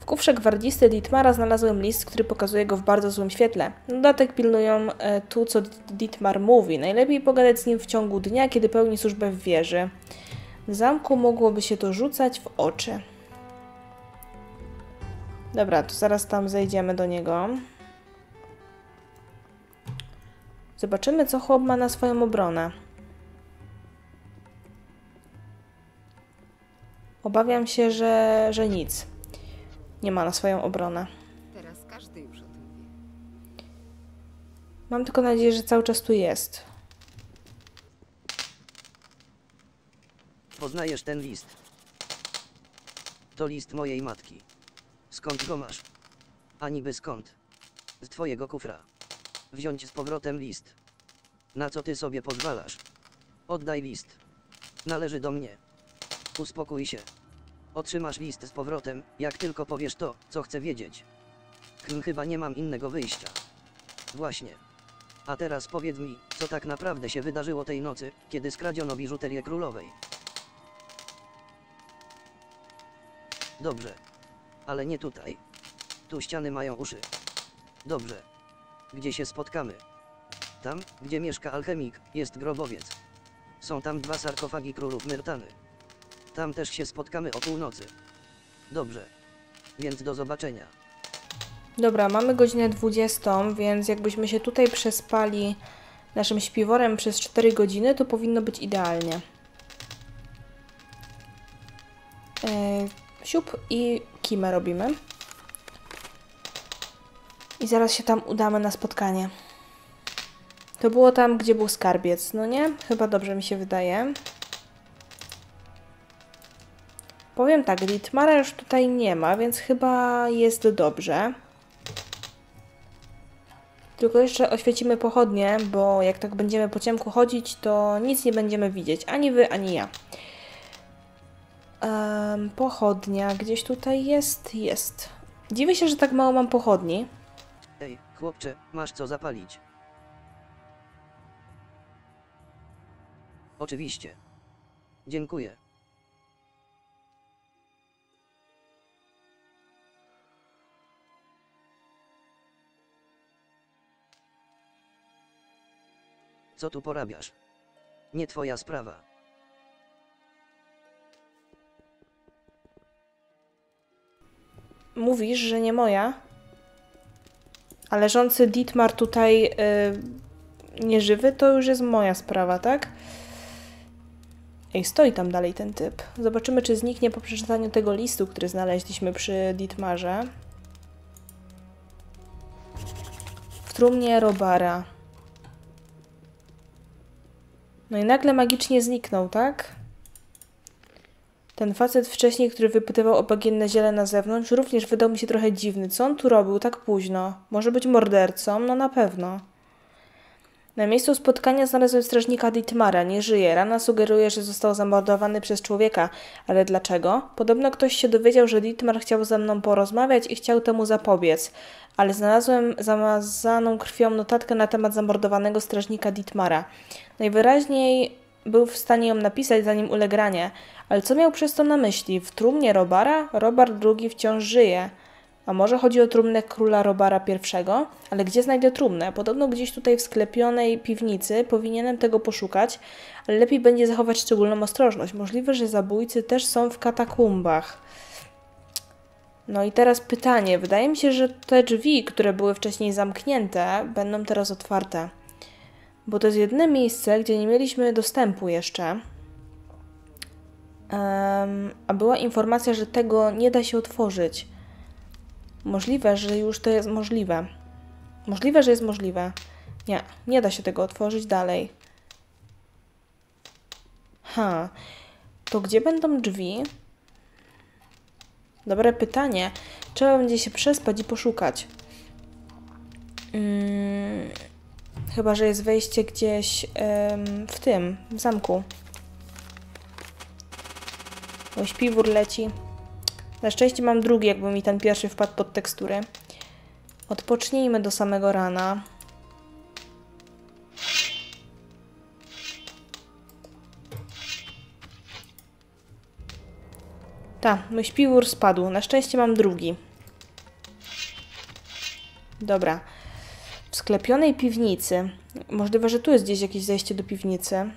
W kufrze gwardzisty Dietmara znalazłem list, który pokazuje go w bardzo złym świetle. Dodatek pilnują e, tu, co Dietmar mówi. Najlepiej pogadać z nim w ciągu dnia, kiedy pełni służbę w wieży. W zamku mogłoby się to rzucać w oczy. Dobra, to zaraz tam zejdziemy do niego. Zobaczymy, co chłop ma na swoją obronę. Obawiam się, że, że nic. Nie ma na swoją obronę. Teraz każdy już o tym wie. Mam tylko nadzieję, że cały czas tu jest. Poznajesz ten list. To list mojej matki. Skąd go masz? A niby skąd? Z twojego kufra. Wziąć z powrotem list. Na co ty sobie pozwalasz? Oddaj list. Należy do mnie. Uspokój się. Otrzymasz list z powrotem, jak tylko powiesz to, co chcę wiedzieć. Hm, chyba nie mam innego wyjścia. Właśnie. A teraz powiedz mi, co tak naprawdę się wydarzyło tej nocy, kiedy skradziono biżuterię królowej. Dobrze. Ale nie tutaj. Tu ściany mają uszy. Dobrze. Gdzie się spotkamy? Tam, gdzie mieszka alchemik, jest grobowiec. Są tam dwa sarkofagi królów Myrtany. Tam też się spotkamy o północy. Dobrze. Więc do zobaczenia. Dobra, mamy godzinę 20, więc jakbyśmy się tutaj przespali naszym śpiworem przez 4 godziny, to powinno być idealnie. I kimę robimy. I zaraz się tam udamy na spotkanie. To było tam, gdzie był skarbiec, no nie? Chyba dobrze mi się wydaje. Powiem tak, Litmara już tutaj nie ma, więc chyba jest dobrze. Tylko jeszcze oświecimy pochodnie, bo jak tak będziemy po ciemku chodzić, to nic nie będziemy widzieć. Ani wy, ani ja. Em, pochodnia gdzieś tutaj jest? Jest. Dziwię się, że tak mało mam pochodni. Ej, chłopcze, masz co zapalić? Oczywiście. Dziękuję. Co tu porabiasz? Nie twoja sprawa. Mówisz, że nie moja? A leżący Dietmar tutaj y, nieżywy, to już jest moja sprawa, tak? Ej, stoi tam dalej ten typ. Zobaczymy, czy zniknie po przeczytaniu tego listu, który znaleźliśmy przy Dietmarze. W trumnie Robara. No i nagle magicznie zniknął, tak? Ten facet wcześniej, który wypytywał o bagienne ziele na zewnątrz, również wydał mi się trochę dziwny. Co on tu robił tak późno? Może być mordercą? No na pewno. Na miejscu spotkania znalazłem strażnika Dietmara. Nie żyje. Rana sugeruje, że został zamordowany przez człowieka. Ale dlaczego? Podobno ktoś się dowiedział, że Dietmar chciał ze mną porozmawiać i chciał temu zapobiec. Ale znalazłem zamazaną krwią notatkę na temat zamordowanego strażnika Dietmara. Najwyraźniej był w stanie ją napisać, zanim uległ ranie. Ale co miał przez to na myśli? W trumnie Robara? Robar II wciąż żyje. A może chodzi o trumnę króla Robara I? Ale gdzie znajdę trumnę? Podobno gdzieś tutaj w sklepionej piwnicy. Powinienem tego poszukać, ale lepiej będzie zachować szczególną ostrożność. Możliwe, że zabójcy też są w katakumbach. No i teraz pytanie. Wydaje mi się, że te drzwi, które były wcześniej zamknięte, będą teraz otwarte. Bo to jest jedyne miejsce, gdzie nie mieliśmy dostępu jeszcze. Um, a była informacja, że tego nie da się otworzyć. Możliwe, że już to jest możliwe. Możliwe, że jest możliwe. Nie, nie da się tego otworzyć dalej. Ha, to gdzie będą drzwi? Dobre pytanie. Trzeba będzie się przespać i poszukać. Hmm, chyba, że jest wejście gdzieś ym, w tym, w zamku. O, śpiwór leci. Na szczęście mam drugi, jakby mi ten pierwszy wpadł pod tekstury. Odpocznijmy do samego rana. Tak, mój śpiwór spadł. Na szczęście mam drugi. Dobra. W sklepionej piwnicy. Możliwe, że tu jest gdzieś jakieś zejście do piwnicy.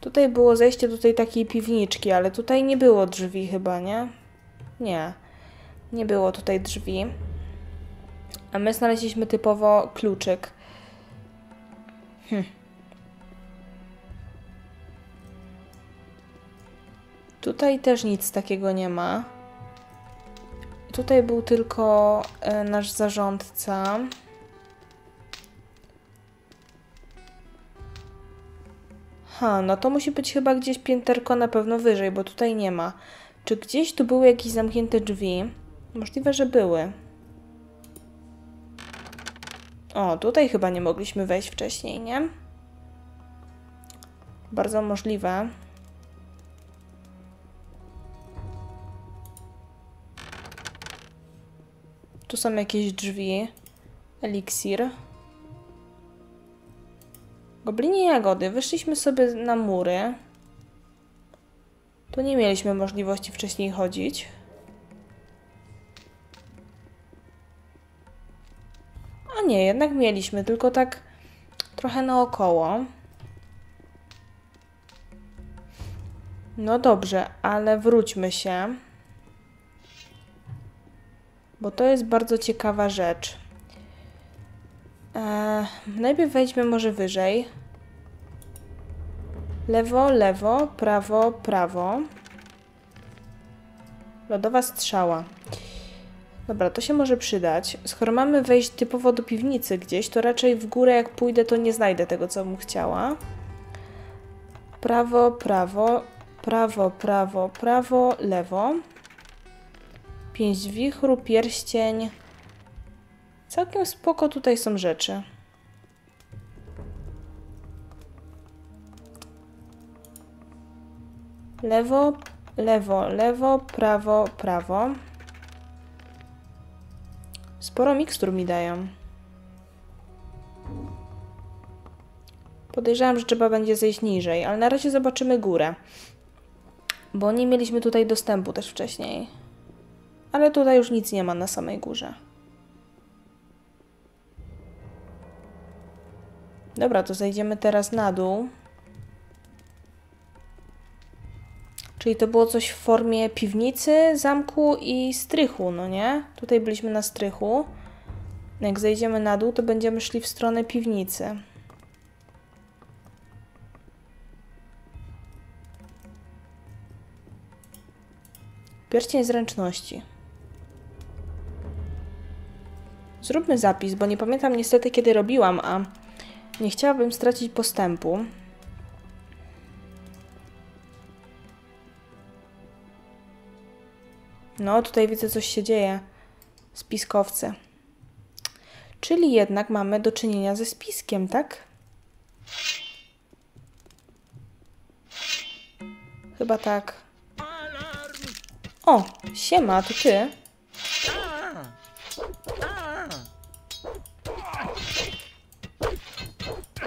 Tutaj było zejście do tej takiej piwniczki, ale tutaj nie było drzwi chyba, nie? Nie. Nie było tutaj drzwi. A my znaleźliśmy typowo kluczyk. Hm. Tutaj też nic takiego nie ma. Tutaj był tylko e, nasz zarządca. Ha, no to musi być chyba gdzieś pięterko na pewno wyżej, bo tutaj nie ma. Czy gdzieś tu były jakieś zamknięte drzwi? Możliwe, że były. O, tutaj chyba nie mogliśmy wejść wcześniej, nie? Bardzo możliwe. Tu są jakieś drzwi. Eliksir. Goblinie jagody. Wyszliśmy sobie na mury. Tu nie mieliśmy możliwości wcześniej chodzić. A nie, jednak mieliśmy, tylko tak trochę naokoło. No dobrze, ale wróćmy się. Bo to jest bardzo ciekawa rzecz. Eee, najpierw wejdźmy może wyżej. Lewo, lewo, prawo, prawo. Lodowa strzała. Dobra, to się może przydać. Skoro mamy wejść typowo do piwnicy gdzieś, to raczej w górę jak pójdę, to nie znajdę tego, co bym chciała. Prawo, prawo, prawo, prawo, prawo, lewo. Pięć wichru, pierścień. Całkiem spoko tutaj są rzeczy. Lewo, lewo, lewo, prawo, prawo. Sporo mikstur mi dają. Podejrzewam, że trzeba będzie zejść niżej, ale na razie zobaczymy górę. Bo nie mieliśmy tutaj dostępu też wcześniej. Ale tutaj już nic nie ma na samej górze. Dobra, to zejdziemy teraz na dół. Czyli to było coś w formie piwnicy, zamku i strychu, no nie? Tutaj byliśmy na strychu. Jak zejdziemy na dół, to będziemy szli w stronę piwnicy. Pierścień zręczności. Zróbmy zapis, bo nie pamiętam niestety kiedy robiłam, a nie chciałabym stracić postępu. No, tutaj widzę, coś się dzieje. Spiskowcy. Czyli jednak mamy do czynienia ze spiskiem, tak? Chyba tak. O, siema, to ty.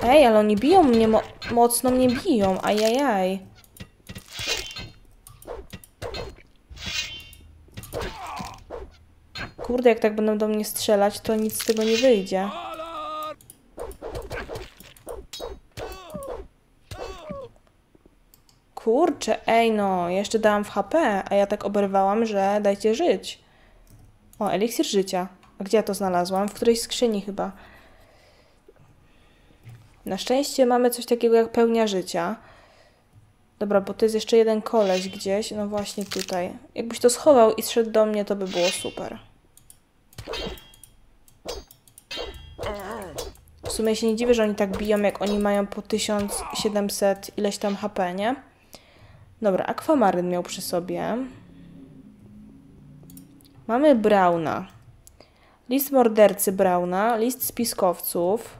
Ej, ale oni biją mnie, mo mocno mnie biją, ajajaj. Kurde, jak tak będą do mnie strzelać, to nic z tego nie wyjdzie. Kurczę, ej no, jeszcze dałam w HP, a ja tak oberwałam, że dajcie żyć. O, eliksir życia. A gdzie ja to znalazłam? W którejś skrzyni chyba. Na szczęście mamy coś takiego jak pełnia życia. Dobra, bo to jest jeszcze jeden koleś gdzieś. No właśnie tutaj. Jakbyś to schował i zszedł do mnie, to by było super. W sumie się nie dziwię, że oni tak biją, jak oni mają po 1700 ileś tam HP, nie? Dobra, akwamaryn miał przy sobie. Mamy Brauna. List mordercy Brauna, list spiskowców.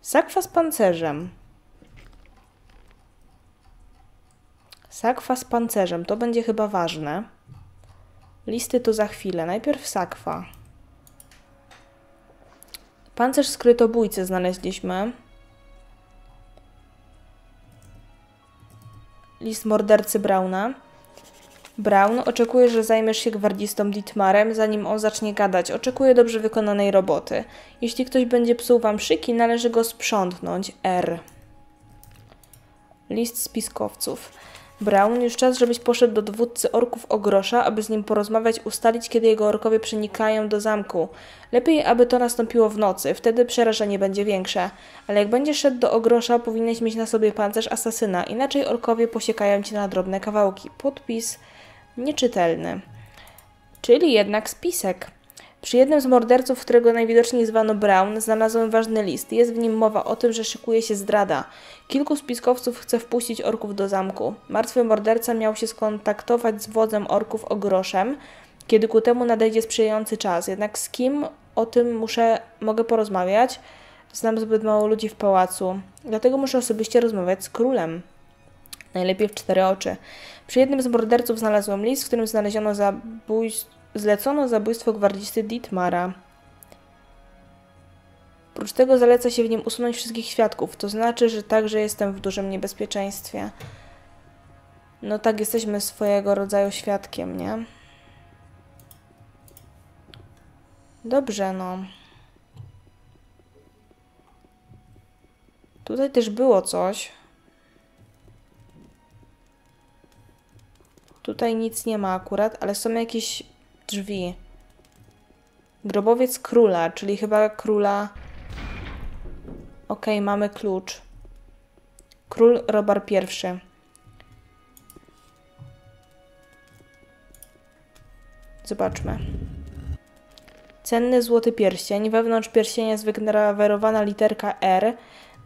Sakwa z pancerzem. Sakwa z pancerzem, to będzie chyba ważne. Listy to za chwilę. Najpierw sakwa. Pancerz skrytobójcy znaleźliśmy. List mordercy Brauna. Brown oczekuje, że zajmiesz się gwardzistą Dietmarem, zanim on zacznie gadać. Oczekuje dobrze wykonanej roboty. Jeśli ktoś będzie psuł wam szyki, należy go sprzątnąć. R. List spiskowców. Brown, już czas, żebyś poszedł do dowódcy orków Ogrosza, aby z nim porozmawiać, ustalić, kiedy jego orkowie przenikają do zamku. Lepiej, aby to nastąpiło w nocy, wtedy przerażenie będzie większe. Ale jak będziesz szedł do Ogrosza, powinieneś mieć na sobie pancerz asasyna, inaczej orkowie posiekają cię na drobne kawałki. Podpis nieczytelny. Czyli jednak spisek. Przy jednym z morderców, którego najwidoczniej zwano Brown, znalazłem ważny list. Jest w nim mowa o tym, że szykuje się zdrada. Kilku spiskowców chce wpuścić orków do zamku. Martwy morderca miał się skontaktować z wodzem orków Ogroszem, kiedy ku temu nadejdzie sprzyjający czas. Jednak z kim o tym muszę, mogę porozmawiać? Znam zbyt mało ludzi w pałacu, dlatego muszę osobiście rozmawiać z królem. Najlepiej w cztery oczy. Przy jednym z morderców znalazłem list, w którym znaleziono zabójstwo zlecono zabójstwo gwardzisty Dietmara. Oprócz tego zaleca się w nim usunąć wszystkich świadków, to znaczy, że także jestem w dużym niebezpieczeństwie. No tak, jesteśmy swojego rodzaju świadkiem, nie? Dobrze, no. Tutaj też było coś. Tutaj nic nie ma akurat, ale są jakieś drzwi. Grobowiec króla, czyli chyba króla. Okej, okay, mamy klucz. Król Robar I. Zobaczmy. Cenny złoty pierścień. Wewnątrz pierścienia jest wygrawerowana literka R,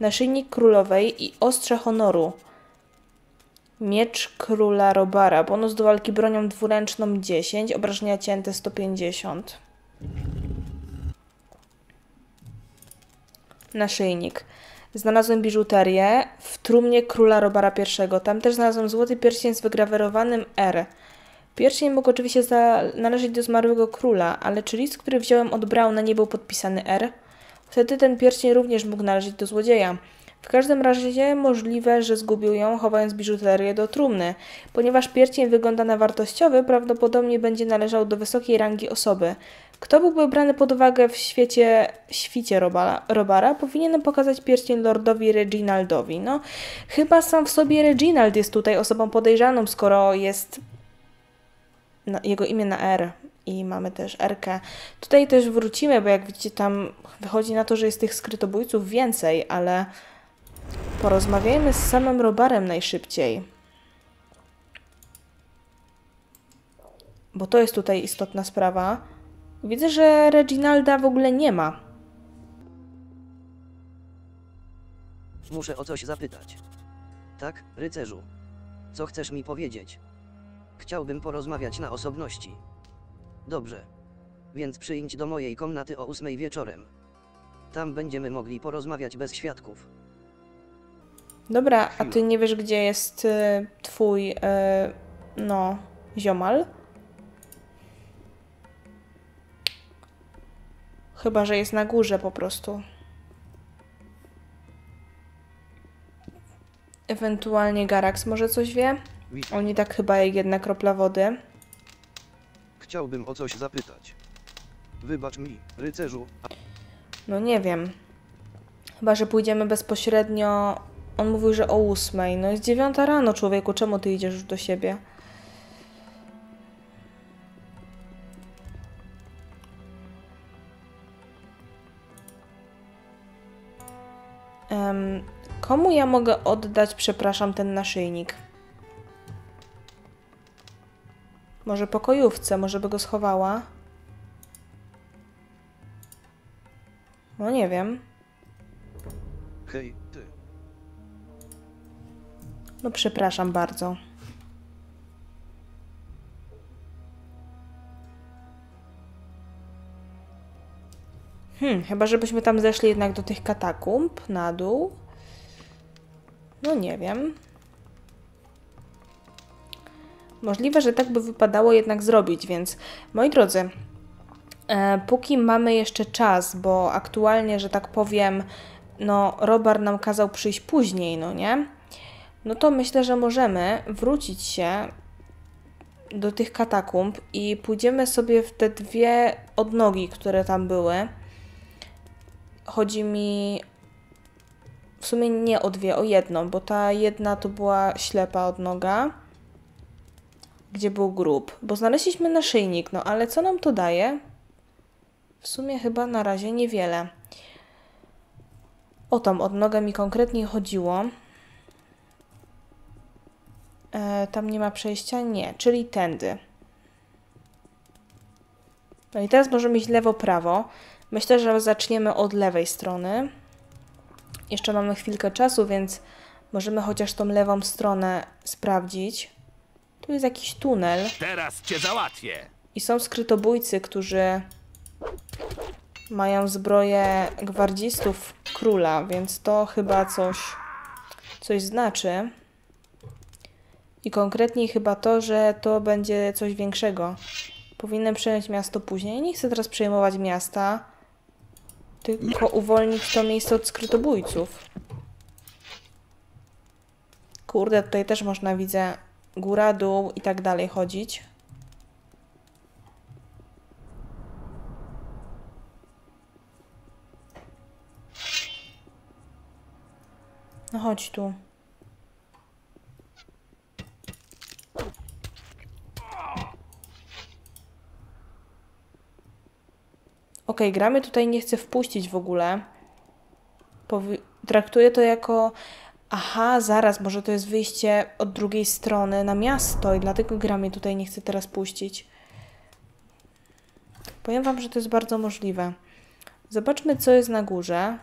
naszyjnik królowej i ostrze honoru. Miecz króla Robara. Bonus do walki bronią dwuręczną 10, obrażenia cięte 150. Naszyjnik. Znalazłem biżuterię w trumnie króla Robara I. Tam też znalazłem złoty pierścień z wygrawerowanym R. Pierścień mógł oczywiście należeć do zmarłego króla, ale czy list, który wziąłem od Brauna nie był podpisany R? Wtedy ten pierścień również mógł należeć do złodzieja. W każdym razie możliwe, że zgubił ją, chowając biżuterię do trumny. Ponieważ pierścień wygląda na wartościowy, prawdopodobnie będzie należał do wysokiej rangi osoby. Kto byłby brany pod uwagę w świecie, świcie Robara, Robara, powinienem pokazać pierścień lordowi Reginaldowi. No, chyba sam w sobie Reginald jest tutaj osobą podejrzaną, skoro jest na, jego imię na R i mamy też Rkę. Tutaj też wrócimy, bo jak widzicie tam wychodzi na to, że jest tych skrytobójców więcej, ale Porozmawiajmy z samym Robarem najszybciej. Bo to jest tutaj istotna sprawa. Widzę, że Reginalda w ogóle nie ma. Muszę o coś zapytać. Tak, rycerzu. Co chcesz mi powiedzieć? Chciałbym porozmawiać na osobności. Dobrze. Więc przyjdź do mojej komnaty o ósmej wieczorem. Tam będziemy mogli porozmawiać bez świadków. Dobra, a ty nie wiesz, gdzie jest y, twój, y, no, ziomal? Chyba, że jest na górze po prostu. Ewentualnie Garax może coś wie? Oni tak chyba jak jedna kropla wody. Chciałbym o coś zapytać. Wybacz mi, rycerzu, No nie wiem. Chyba, że pójdziemy bezpośrednio. On mówił, że o ósmej. No jest dziewiąta rano, człowieku. Czemu ty idziesz już do siebie? Em, komu ja mogę oddać, przepraszam, ten naszyjnik? Może pokojówce, może by go schowała? No nie wiem. hej. No przepraszam bardzo. Hmm, chyba żebyśmy tam zeszli jednak do tych katakumb na dół. No nie wiem. Możliwe, że tak by wypadało jednak zrobić, więc moi drodzy, e, póki mamy jeszcze czas, bo aktualnie, że tak powiem, no Robar nam kazał przyjść później, no nie? No to myślę, że możemy wrócić się do tych katakumb i pójdziemy sobie w te dwie odnogi, które tam były. Chodzi mi w sumie nie o dwie, o jedną, bo ta jedna to była ślepa odnoga, gdzie był grób, bo znaleźliśmy naszyjnik, no ale co nam to daje? W sumie chyba na razie niewiele. O tą odnogę mi konkretnie chodziło. E, tam nie ma przejścia? Nie, czyli tędy. No i teraz możemy iść lewo-prawo. Myślę, że zaczniemy od lewej strony. Jeszcze mamy chwilkę czasu, więc możemy chociaż tą lewą stronę sprawdzić. Tu jest jakiś tunel Teraz cię załatwię. i są skrytobójcy, którzy mają zbroję gwardzistów króla, więc to chyba coś, coś znaczy. I konkretniej chyba to, że to będzie coś większego. Powinienem przejąć miasto później. Nie chcę teraz przejmować miasta, tylko uwolnić to miejsce od skrytobójców. Kurde, tutaj też można, widzę, góra, dół i tak dalej chodzić. No chodź tu. Okej, gramy tutaj nie chcę wpuścić w ogóle. Powi- traktuję to jako. Aha, zaraz, może to jest wyjście od drugiej strony na miasto i dlatego gramy tutaj nie chcę teraz puścić. Powiem Wam, że to jest bardzo możliwe. Zobaczmy, co jest na górze.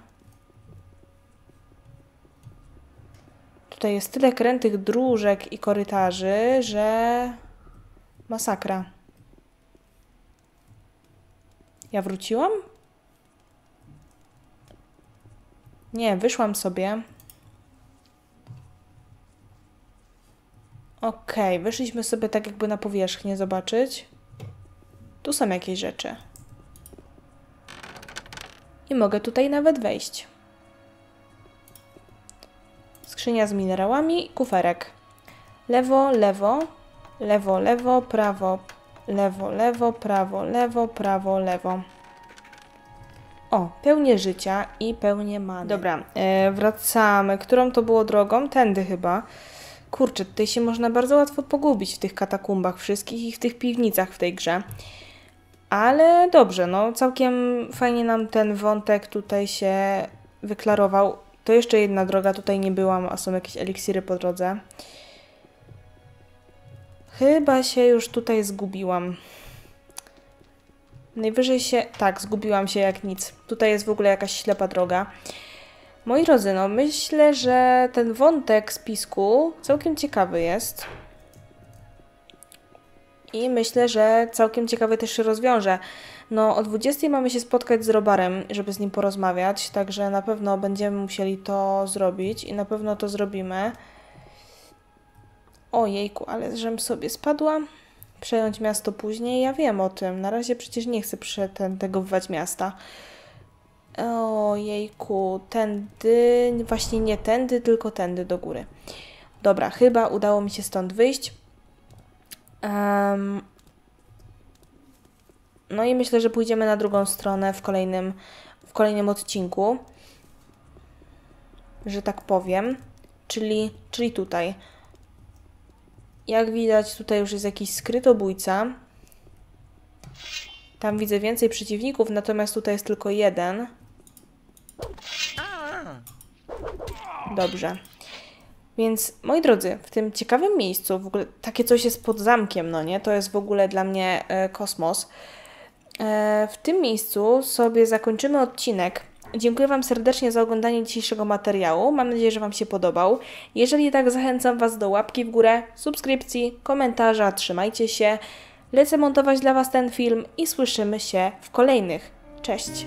Tutaj jest tyle krętych dróżek i korytarzy, że masakra. Ja wróciłam? Nie, wyszłam sobie. Okej, wyszliśmy sobie tak jakby na powierzchnię zobaczyć. Tu są jakieś rzeczy. I mogę tutaj nawet wejść. Skrzynia z minerałami, kuferek. Lewo, lewo, lewo, lewo, prawo, lewo, lewo, prawo, lewo, prawo, lewo. O, pełnię życia i pełnię many. Dobra, e, wracamy. Którą to było drogą? Tędy chyba. Kurczę, tutaj się można bardzo łatwo pogubić w tych katakumbach wszystkich i w tych piwnicach w tej grze. Ale dobrze, no całkiem fajnie nam ten wątek tutaj się wyklarował. To jeszcze jedna droga, tutaj nie byłam, a są jakieś eliksiry po drodze. Chyba się już tutaj zgubiłam. Najwyżej się... Tak, zgubiłam się jak nic. Tutaj jest w ogóle jakaś ślepa droga. Moi drodzy, no myślę, że ten wątek spisku całkiem ciekawy jest. I myślę, że całkiem ciekawie też się rozwiąże. No, o 20 mamy się spotkać z Robarem, żeby z nim porozmawiać, także na pewno będziemy musieli to zrobić i na pewno to zrobimy. Ojejku, ale żem sobie spadła. Przejąć miasto później, ja wiem o tym. Na razie przecież nie chcę przetegować miasta. Ojejku, tędy, właśnie nie tędy, tylko tędy do góry. Dobra, chyba udało mi się stąd wyjść. Em, no i myślę, że pójdziemy na drugą stronę w kolejnym, w kolejnym odcinku. Że tak powiem. Czyli, czyli tutaj. Jak widać, tutaj już jest jakiś skrytobójca. Tam widzę więcej przeciwników, natomiast tutaj jest tylko jeden. Dobrze. Więc, moi drodzy, w tym ciekawym miejscu, w ogóle takie coś jest pod zamkiem, no nie? To jest w ogóle dla mnie e, kosmos. E, w tym miejscu sobie zakończymy odcinek. Dziękuję Wam serdecznie za oglądanie dzisiejszego materiału. Mam nadzieję, że Wam się podobał. Jeżeli tak, zachęcam Was do łapki w górę, subskrypcji, komentarza. Trzymajcie się. Lecę montować dla Was ten film i słyszymy się w kolejnych. Cześć!